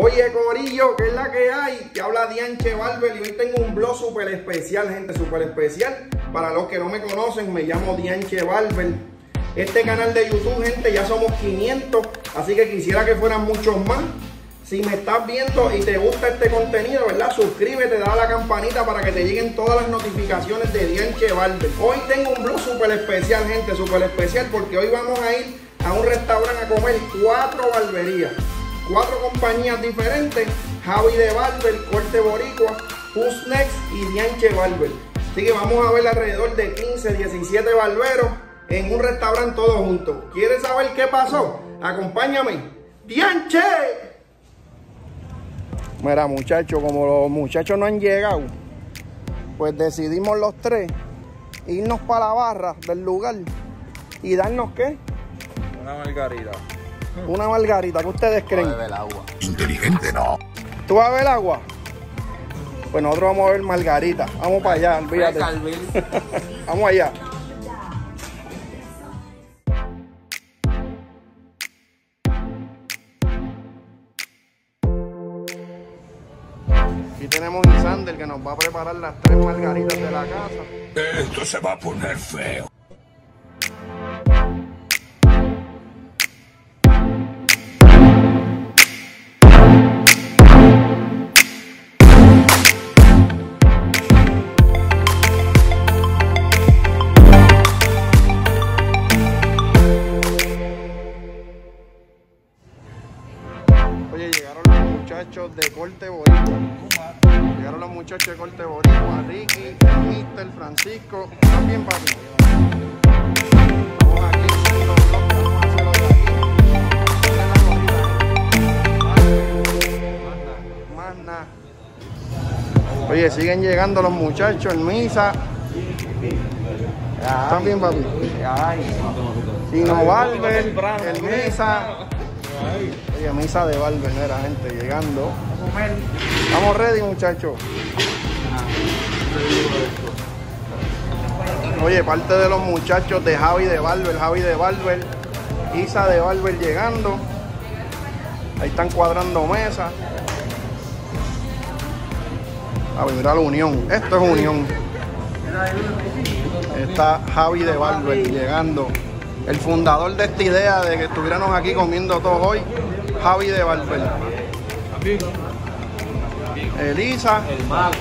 Oye, Corillo, ¿qué es la que hay? Que habla Dianche Barber y hoy tengo un blog súper especial, gente, súper especial. Para los que no me conocen, me llamo Dianche Barber. Este canal de YouTube, gente, ya somos 500, así que quisiera que fueran muchos más. Si me estás viendo y te gusta este contenido, ¿verdad? Suscríbete, da la campanita para que te lleguen todas las notificaciones de Dianche Barber. Hoy tengo un blog súper especial, gente, súper especial, porque hoy vamos a ir a un restaurante a comer cuatro barberías. Cuatro compañías diferentes, Javi de Barber, Corte Boricua, Who's Next y Dianche Barber. Así que vamos a ver alrededor de 15, 17 barberos en un restaurante todos juntos. ¿Quieres saber qué pasó? Acompáñame. ¡Dianche! Mira, muchachos, como los muchachos no han llegado, pues decidimos los tres irnos para la barra del lugar y darnos qué? Una margarita. Una margarita. ¿Qué ustedes creen? Beber agua. Inteligente no. ¿Tú vas a ver agua? Pues nosotros vamos a ver margarita. Vamos para allá, olvídate. Vamos allá. Aquí tenemos a Isander que nos va a preparar las tres margaritas de la casa. Esto se va a poner feo. Gorrita. Más nada. Oye, siguen llegando los muchachos, el Misa. ¿Están bien, papi? Sino Barber, el Misa. Oye, misa de Barber, mira, gente, llegando. Estamos ready, muchachos. Oye, parte de los muchachos de Javi de Barber, Javi de Barber, Isa de Barber llegando. Ahí están cuadrando mesas. A ver, mira la unión. Esto es unión. Está Javi de Barber llegando. El fundador de esta idea de que estuviéramos aquí comiendo todos hoy, Javi de Barber. Elisa. El mago.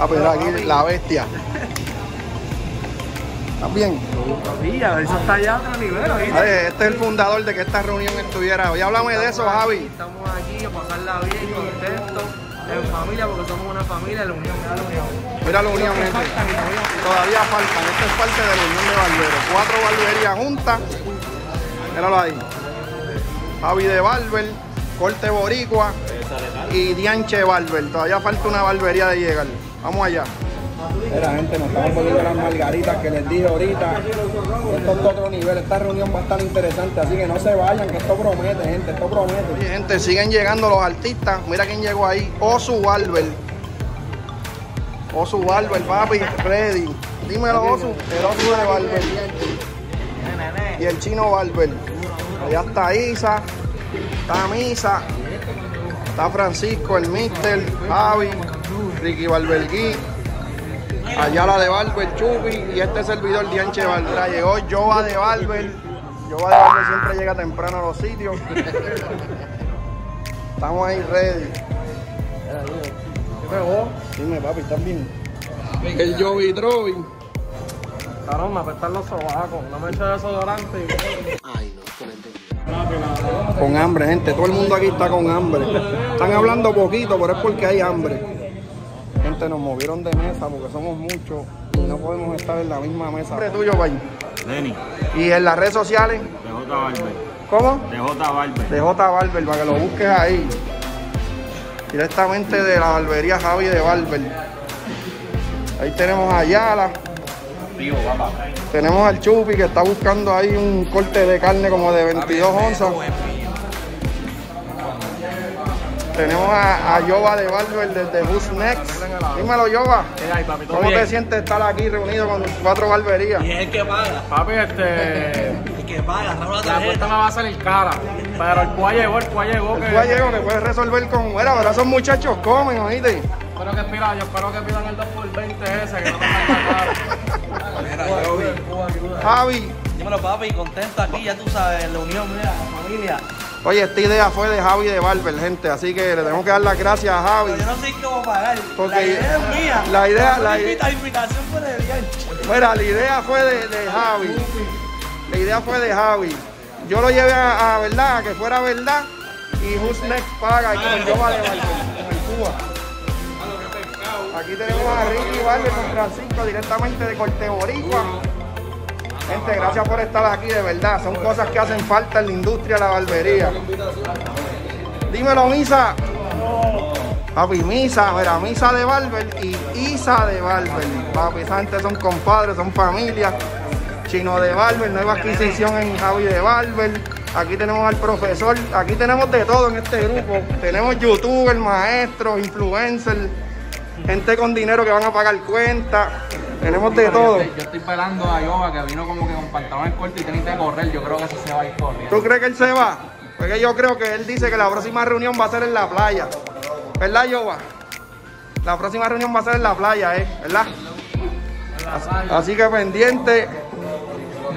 A ver, aquí la bestia. ¿Estás bien? Eso está ya a otro nivel. Oye, este es el fundador de que esta reunión estuviera. Hoy háblame de eso, Javi. Estamos aquí a pasarla bien, contentos, en familia, porque somos una familia, la unión, mira la unión. Mira la unión, gente. Faltan Todavía faltan. Esto es parte de la unión de barberos. Cuatro barberías juntas. Míralo ahí. Javi de Barber, Corte Boricua y Dianche Barber. Todavía falta una barbería de llegar. Vamos allá. Mira, gente, nos estamos poniendo las margaritas que les dije ahorita. Esto es otro nivel. Esta reunión va a estar interesante. Así que no se vayan, que esto promete, gente. Esto promete. Oye, gente, siguen llegando los artistas. Mira quién llegó ahí. Osu Barber. Osu Barber, papi, ready. Dímelo, Osu. El Osu de Barber. Y el chino Barber. Allá está Isa. Está Misa. Está Francisco, el Mister, Javi, Ricky Barbergui. Allá la de Barber, Chupi. Y este servidor, Dianche Barber. Llegó Jova de Barber. Jova de Barber siempre llega temprano a los sitios. Estamos ahí ready. Dime, papi, ¿estás bien? El Jovi Trovi. Cabrón, me apestan los sobacos, no me echo desodorante. Con hambre, gente. Todo el mundo aquí está con hambre. Están hablando poquito, pero es porque hay hambre. Nos movieron de mesa porque somos muchos y no podemos estar en la misma mesa. ¿Nombre tuyo, Bay? Lenny, Y en las redes sociales, de J Barber. ¿cómo? De J Barber. De J Barber, para que lo busques ahí. Directamente de la barbería Javi de Barber. Ahí tenemos a Yala. Vivo, papá. Tenemos al Chupi que está buscando ahí un corte de carne como de 22 onzas. Tenemos a, a Yoba de Barber desde Who's Next. Dímelo, Yoba. ¿Qué hay, papi? ¿Todo ¿Cómo te sientes estar aquí reunido con cuatro barberías? Y es el que paga. Papi, este. que paga, la tarjeta. me va a salir cara. Pero el cual llegó, el cual llegó. El que- cual llegó que puedes resolver con. Bueno, ahora esos muchachos comen, oíste. Espero que pidan, yo espero que pidan el 2x20 ese, que no me salga yo Javi, Dímelo, papi, contento aquí, ya tú sabes, la unión, mira, la familia. Oye, esta idea fue de Javi de Barber, gente, así que le tenemos que dar las gracias a Javi. Pero yo no sé cómo pagar. Porque la idea es mía. la idea- la invita- invitación fue de Bianchi. Mira, la idea fue de, de Javi. La idea fue de Javi. Yo lo llevé a, a verdad, a que fuera verdad. Y Who's Next paga y con yo vale Barber, el Cuba. Aquí tenemos a Ricky Barber con Francisco directamente de Corte Boricua. Gente, gracias por estar aquí, de verdad. Son cosas que hacen falta en la industria de la barbería. Dímelo, Misa. Papi, Misa, mira, Misa de Barber y Isa de Barber. Papi, esa gente son compadres, son familia. Chino de Barber, nueva adquisición en Javi de Barber. Aquí tenemos al profesor, aquí tenemos de todo en este grupo. Tenemos youtubers, maestros, influencers, gente con dinero que van a pagar cuentas. Tenemos de todo. Yo estoy esperando a Yoba que vino como que con pantalones cortos y tenis de correr. Yo creo que eso se va a ir corriendo. ¿Tú crees que él se va? Porque yo creo que él dice que la próxima reunión va a ser en la playa. ¿Verdad, Yoba? La próxima reunión va a ser en la playa, ¿eh? ¿Verdad? Así que pendiente.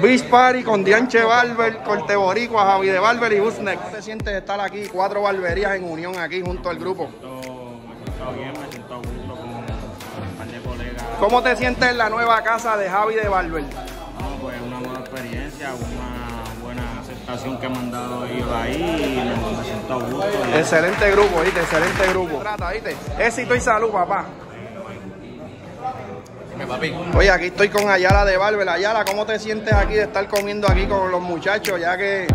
Beach Party con Dianche Barber, Corte Boricua, Javi de Barber y Usnex. ¿Cómo te sientes de estar aquí? Cuatro barberías en unión aquí junto al grupo. Me siento bien, me siento a gusto ¿Cómo te sientes en la nueva casa de Javi de Barber? No, pues una nueva experiencia, una buena aceptación que me han dado ellos ahí y me, me siento a gusto. Y- Excelente grupo, ¿viste? Excelente grupo. Trata, ¿viste? Éxito y salud, papá. Oye, aquí estoy con Ayala de Barber. Ayala, ¿cómo te sientes aquí de estar comiendo aquí con los muchachos? Ya que,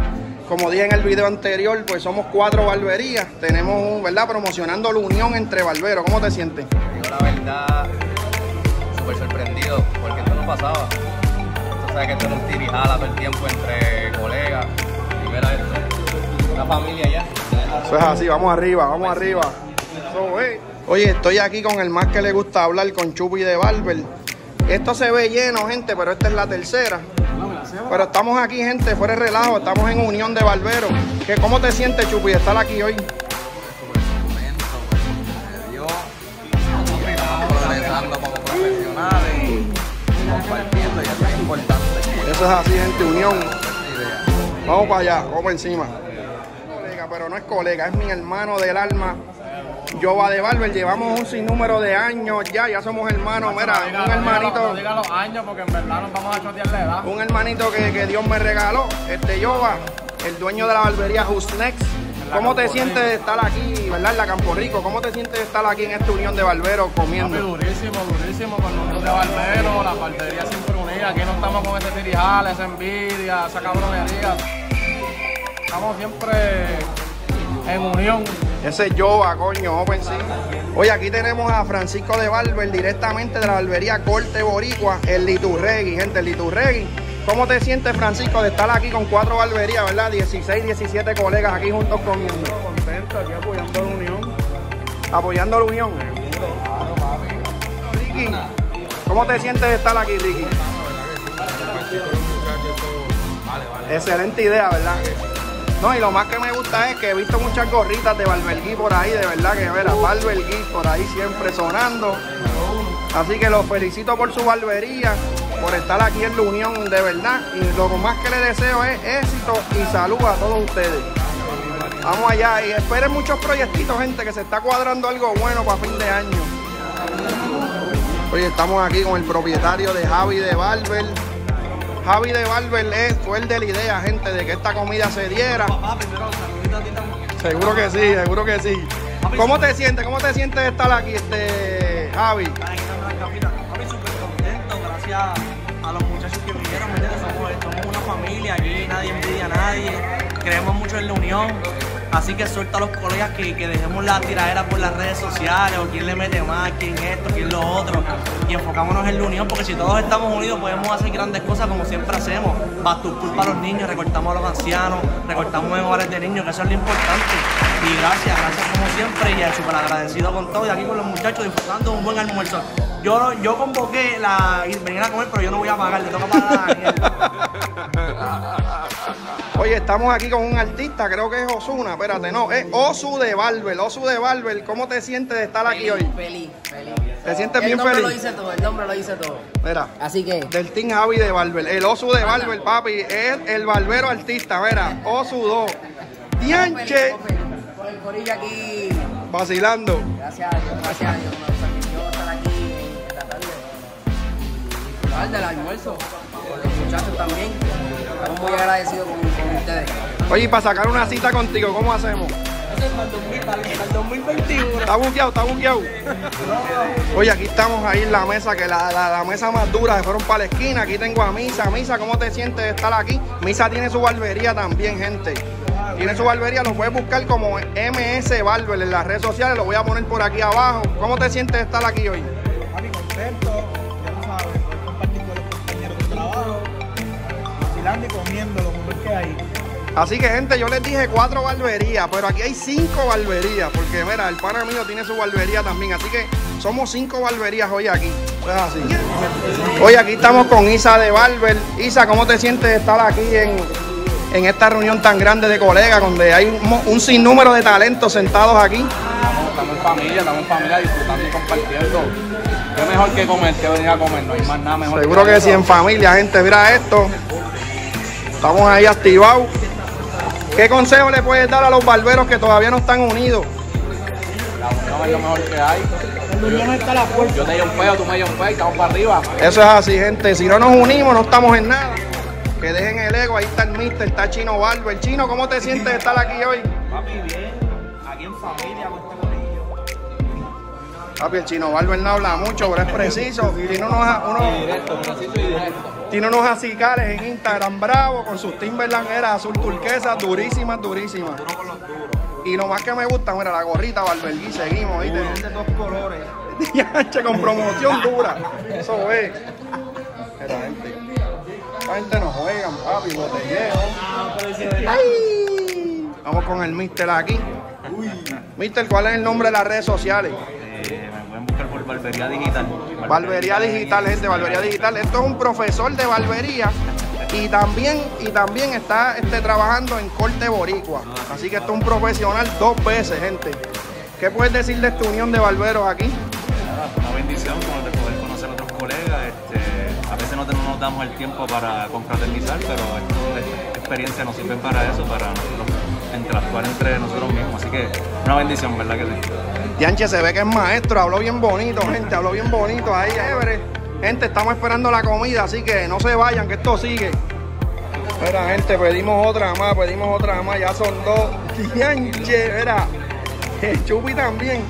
como dije en el video anterior, pues somos cuatro barberías. Tenemos, un, ¿verdad? Promocionando la unión entre barberos. ¿Cómo te sientes? Yo la verdad, porque esto no pasaba. Tú sabes que esto es un tirijala todo el tiempo entre colegas. Y mira esto, una familia ya. Eso es así, vamos arriba, vamos arriba. Eso es. Oye, estoy aquí con el más que le gusta hablar, con Chupi de Barber. Esto se ve lleno, gente, pero esta es la tercera. Pero estamos aquí, gente, fuera de relajo, estamos en unión de barberos. ¿Qué, ¿Cómo te sientes, Chupi, de estar aquí hoy? Compartiendo, y eso es importante. Eso es así, gente, unión. Vamos para allá, vamos encima. Colega, pero no es colega, es mi hermano del alma. Yoba de Barber, llevamos un sinnúmero de años ya, ya somos hermanos, mira, No diga- un no diga hermanito. No diga los años porque en verdad nos vamos a chotear la edad. un hermanito que, que Dios me regaló, este Yoba, el dueño de la barbería Who's Next. ¿Cómo te sientes de estar aquí, verdad, en la Campo Rico? ¿Cómo te sientes de estar aquí en esta unión de barberos Papi, comiendo? durísimo, durísimo, con nosotros de barbero, la barbería siempre unida. Aquí no estamos con ese tirijal, esa envidia, esa cabronería. Estamos siempre en unión. Ese es Yoba, coño, Open sí. Oye, aquí tenemos a Francisco de Barber, directamente de la barbería Corte Boricua, el Liturregui, gente, el Liturregui. ¿Cómo te sientes, Francisco, de estar aquí con cuatro barberías, verdad? 16, 17 colegas aquí juntos comiendo. Contento aquí apoyando la unión. apoyando la unión. Ricky, ¿cómo te sientes de estar aquí, Ricky? Excelente idea, ¿verdad? No, y lo más que me gusta es que he visto muchas gorritas de Barbergui por ahí, de verdad que, verá, Barbergui por ahí siempre sonando. Así que los felicito por su barbería, por estar aquí en la unión, de verdad. Y lo más que les deseo es éxito y salud a todos ustedes. Vamos allá y esperen muchos proyectitos, gente, que se está cuadrando algo bueno para fin de año. Oye, estamos aquí con el propietario de Javi de Barber. Javi de Barber es, fue el de la idea, gente, de que esta comida se diera. Seguro que sí, seguro que sí. ¿Cómo te sientes? ¿Cómo te sientes de estar aquí, este Javi? A los muchachos que vinieron. Somos, somos una familia, aquí nadie envidia a nadie, creemos mucho en la unión, así que suelta a los colegas que, dejemos la tiradera por las redes sociales, o quién le mete más, quién esto, quién lo otro, y enfocámonos en la unión, porque si todos estamos unidos podemos hacer grandes cosas como siempre hacemos, Bastupool para los niños, recortamos a los ancianos, recortamos en hogares de niños, que eso es lo importante, y gracias, gracias como siempre, y súper agradecido con todo, y aquí con los muchachos disfrutando un buen almuerzo. Yo, yo convoqué la, y venir a comer, pero yo no voy a pagar, le toca pagar a Daniel. Oye, estamos aquí con un artista, creo que es Osuna, espérate, no, es Osu de Barber, Osu de Barber, ¿cómo te sientes de estar aquí hoy? Feliz, feliz. ¿Te sientes el bien nombre feliz? lo dice todo, el nombre lo dice todo. Mira, Así que, del Team Javi de Barber, el Osu de Barber, papi, es el barbero artista, mira, Osu 2, Dianche, con el corillo aquí, vacilando. gracias a Dios, gracias a Dios, Del almuerzo, con los muchachos también. Estamos muy agradecidos con, con ustedes. Oye, y para sacar una cita contigo, ¿cómo hacemos? Para el 2000, para el 2021. Está buqueado, está buqueado. Oye, aquí estamos ahí en la mesa, que la, la, la mesa más dura, se fueron para la esquina. Aquí tengo a Misa. Misa, ¿cómo te sientes de estar aquí? Misa tiene su barbería también, gente. Tiene su barbería, lo puedes buscar como MS Barber en las redes sociales, lo voy a poner por aquí abajo. ¿Cómo te sientes de estar aquí hoy? Vacilando y comiendo lo mejor que hay. Así que, gente, yo les dije cuatro barberías, pero aquí hay cinco barberías, porque mira, el pana mío tiene su barbería también, así que somos cinco barberías hoy aquí. Así. Hoy aquí estamos con Isa de Barber. Isa, ¿cómo te sientes de estar aquí en, en esta reunión tan grande de colegas, donde hay un, un sinnúmero de talentos sentados aquí? Estamos, estamos en familia, estamos en familia disfrutando y compartiendo. Qué mejor que comer, que venir a comer, no hay más nada mejor. Seguro que sí, en familia, gente, mira esto. Estamos ahí activados. ¿Qué consejo le puedes dar a los barberos que todavía no están unidos? La unión es lo mejor que hay. La unión está la puerta. Yo te doy un peo, tú me das un peo y estamos para arriba. Eso es así, gente. Si no nos unimos, no estamos en nada. Que dejen el ego. Ahí está el mister, está Chino Barber. Chino, ¿cómo te sientes de estar aquí hoy? Papi, bien, aquí en familia, con este. Papi, el Chino Barber no habla mucho, pero es preciso. Tiene unos, unos, Directo, preciso y directo. Tiene unos acicales en Instagram bravo con sus Timberland era azul turquesa, durísimas, durísimas. Y lo más que me gusta, mira, la gorrita Barbergui, seguimos, ¿viste? De dos colores. Con promoción dura. Eso es. Esta gente. Esta gente no juegan, papi, botelleo. Ay. Vamos con el mister aquí. Mister, ¿cuál es el nombre de las redes sociales? Eh, me pueden buscar por Barbería Digital. Barbería Digital, gente, Barbería Digital. Esto es un profesor de barbería y también, y también está este, trabajando en corte boricua. Así que esto es un profesional dos veces, gente. ¿Qué puedes decir de esta unión de barberos aquí? Una bendición como de poder conocer a otros colegas. Este, a veces no, te- no nos damos el tiempo para confraternizar, pero esto- esta experiencia nos sirve para eso, para nosotros interactuar entre nosotros mismos. Así que una bendición, ¿verdad que sí? Dianche se ve que es maestro, habló bien bonito, gente, habló bien bonito ahí, chévere. Gente, estamos esperando la comida, así que no se vayan, que esto sigue. Mira, gente, pedimos otra más, pedimos otra más, ya son dos. Dianche, mira, el Chupi también.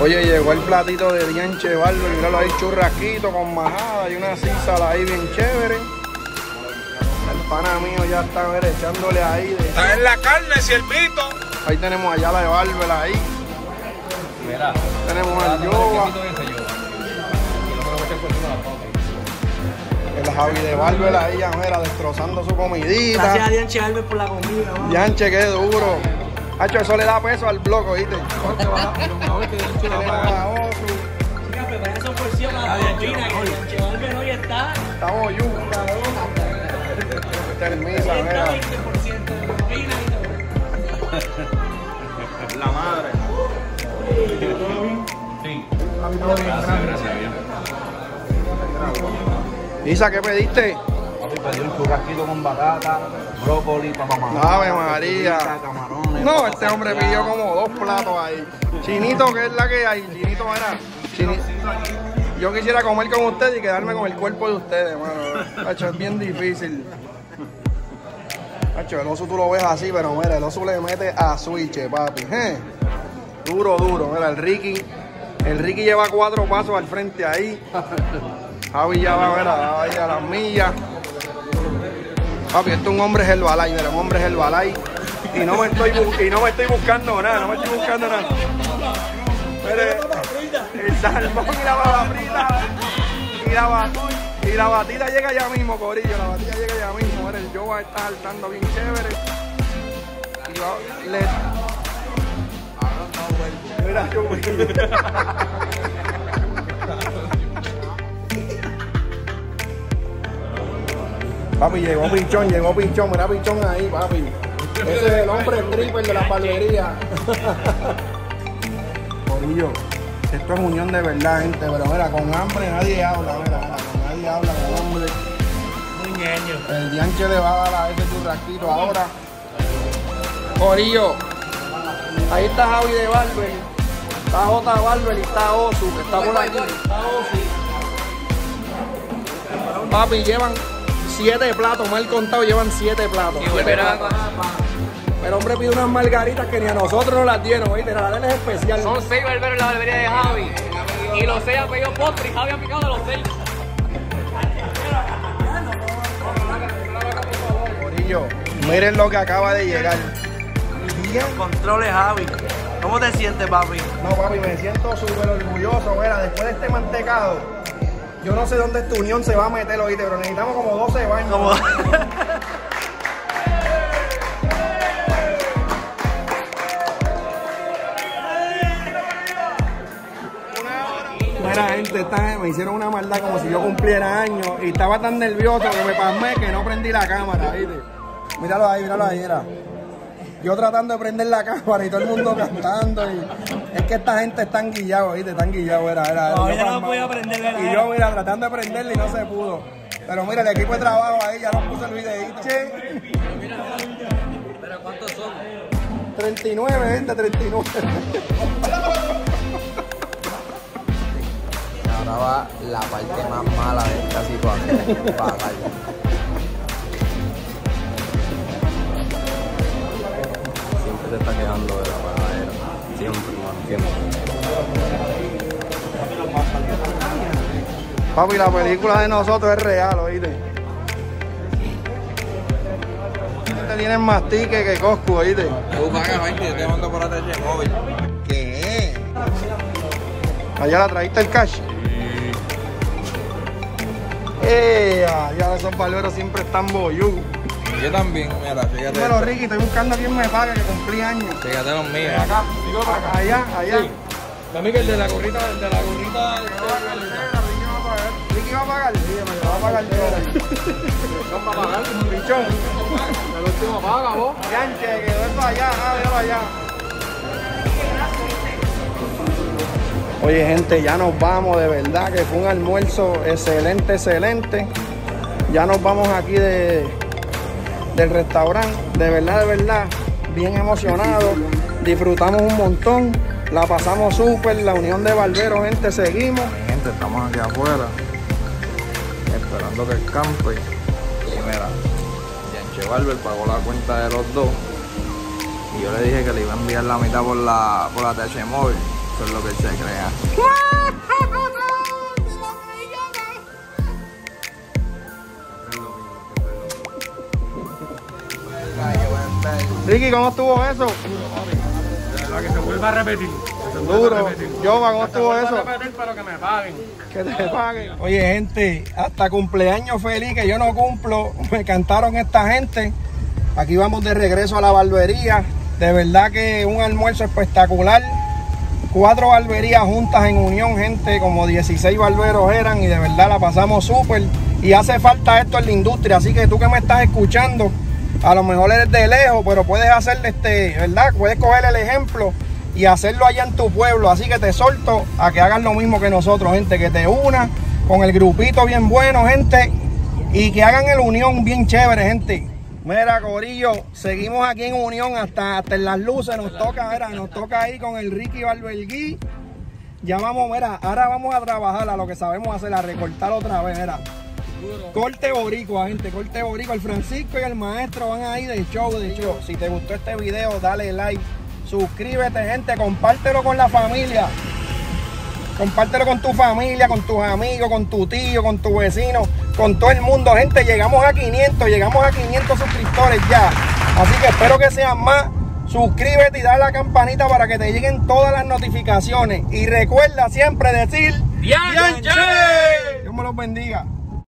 Oye, llegó el platito de Dianche Barber, míralo ahí, churrasquito con majada y una císala ahí bien chévere. Pana mío ya está a ver, echándole ahí de Está en la carne, siervito. Ahí tenemos allá la de Barber ahí. Mira, Tenemos al yo. Yoga, el Javi de Barber ahí, ya mira, destrozando su comidita. Gracias a Dios Alves por la comida. mano. Yanche, qué duro. Hacho, eso le da peso al bloco, ¿viste? Tenemos a Osu, Chica, prepara esa porción a la cocina, que Dianche Alves hoy está, estamos Yu. Termisa, hoy está mira. 20% de propina y todo. La madre. Sí. Gracias, gracias, bien. Isa, ¿qué pediste? Papi, pedí un churrasquito con batata, brócoli, papamá. Ave María. camarones. No, este hombre pidió como dos platos ahí. Chinito, ¿qué es la que hay? Chinito, era. Yo quisiera comer con ustedes y quedarme con el cuerpo de ustedes, mano. Hacho, es bien difícil. Hacho, el oso tú lo ves así, pero mira, el oso le mete a switch, papi. Duro, duro. Mira, el Ricky. El Ricky lleva cuatro pasos al frente ahí. Javi ya va, mira, va ahí a las millas. Papi, esto es un hombre Herbalife, mira, un hombre Herbalife. Y no me estoy, y no me estoy buscando nada, no me estoy buscando nada. Mire, el salmón y la baba frita. Y la, y la batida llega ya mismo, Corillo. La batida llega ya mismo. Mira, el Yoba está saltando bien chévere. Y va- le... Mira, Papi, llegó Pichón, llegó Pichón, mira Pichón ahí, papi. Ese es el hombre stripper de la barbería. Corillo, esto es unión de verdad, gente, pero mira, con hambre nadie habla, nadie habla con hambre. El dianche le va a dar a ese churrasquito ahora. Corillo, ahí está Javi de Barber, está J Barber y está Osu, que está por aquí. Está Osu. Papi, llevan siete platos, mal contado, llevan siete platos. Siete platos. El hombre pide unas margaritas que ni a nosotros nos las dieron, ¿oíste? La de él es especial. Son seis barberos en la barbería de Javi. Y los seis han pedido postre y Javi ha picado de los seis. Corillo, miren lo que acaba de llegar. Controles, Javi. ¿Cómo te sientes, papi? No, papi, me siento súper orgulloso, mira, después de este mantecado. Yo no sé dónde esta unión se va a meter, oíste, pero necesitamos como 12 baños. Como- Mira, gente, esta- me hicieron una maldad como si yo cumpliera años y estaba tan nervioso que me pasmé que no prendí la cámara, ¿viste? Míralo ahí, míralo ahí, mira. Yo tratando de prender la cámara y todo el mundo cantando y es que esta gente está guillado, ¿viste? Están guillados, era, era. No, yo no podía Y yo, mira, tratando de prenderle y no se pudo. Pero mira, el equipo de trabajo ahí ya nos puso el videito. Che. ¿Pero cuántos son? 39, gente, 39. Ahora va la parte más mala de esta situación. está quejando de la pagadera. Siempre, hermano, siempre. Papi, la película de nosotros es real, oíste. Te tienen más tickets que Coscu, oíste. Tú pagas 20 yo te mando por ATH móvil. ¿Qué? Allá la trajiste el cash. Eh, ya esos barberos siempre están boyú. Yo también, mira, fíjate. Dímelo, Ricky, estoy buscando a quien me pague que cumplí años. Fíjate los míos. Acá, allá, allá. Mami, que el de la gorrita, el de la gorrita. Ricky va a pagar, sí, me va a pagar todo. Son para pagar. Pichón, El último paga, vos. Yanche, quedó eso allá, ah, velo allá. Oye, gente, ya nos vamos, de verdad que fue un almuerzo excelente, excelente. Ya nos vamos aquí de, del restaurante, de verdad, de verdad, bien emocionados. Disfrutamos un montón, la pasamos súper, la unión de barberos, gente, seguimos. Gente, estamos aquí afuera. Esperando que escampe. Y mira, Yanche Barber pagó la cuenta de los dos. Y yo le dije que le iba a enviar la mitad por la, por la TH móvil. Eso es lo que él se crea. Ricky, ¿cómo estuvo eso? La que se vuelva a repetir. Duro. Yoba, ¿cómo estuvo eso? repetir, pero que me paguen. Que te paguen. Oye, gente, hasta cumpleaños feliz que yo no cumplo. Me cantaron esta gente. Aquí vamos de regreso a la barbería. De verdad que un almuerzo espectacular. Cuatro barberías juntas en unión, gente. Como 16 barberos eran y de verdad la pasamos súper. Y hace falta esto en la industria. Así que tú que me estás escuchando, a lo mejor eres de lejos, pero puedes hacer este, ¿verdad? Puedes coger el ejemplo y hacerlo allá en tu pueblo. Así que te solto a que hagas lo mismo que nosotros, gente, que te unas con el grupito bien bueno, gente, y que hagan el unión bien chévere, gente. Mira, Corillo, seguimos aquí en unión hasta, hasta en las luces. Nos toca, mira, nos toca ahí con el Ricky Barbergui. Ya vamos, mira, ahora vamos a trabajar a lo que sabemos hacer, a recortar otra vez, mira. Corte boricua, gente, corte boricua. El Francisco y el maestro van ahí de show, de show. Si te gustó este video, dale like, suscríbete, gente, compártelo con la familia. Compártelo con tu familia, con tus amigos, con tu tío, con tu vecino, con todo el mundo. Gente, llegamos a 500, llegamos a 500 suscriptores ya. Así que espero que sean más. Suscríbete y dale a la campanita para que te lleguen todas las notificaciones. Y recuerda siempre decir... ¡Dianche! Dios me los bendiga.